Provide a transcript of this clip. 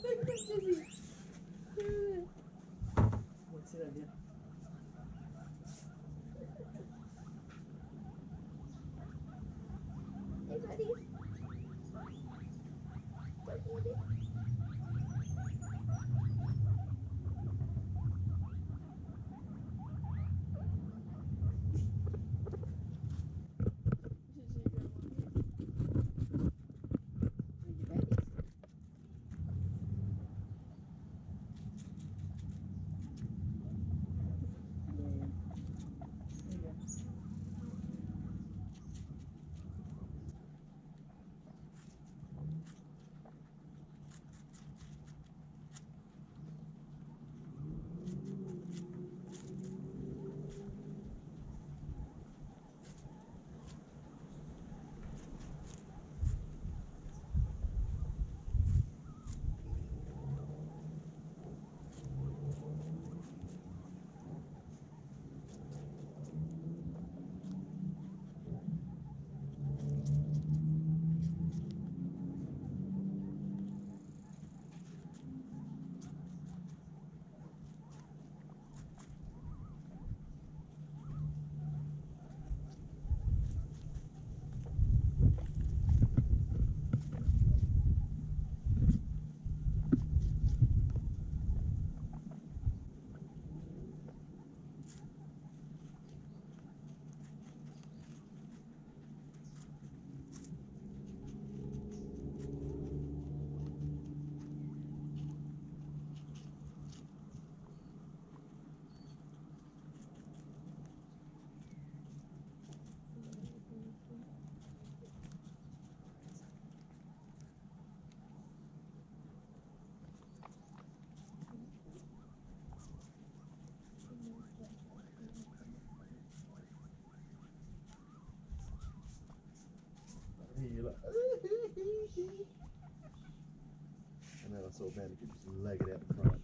谢谢谢谢，嗯，我记着你。and then I saw could just leg it out the front.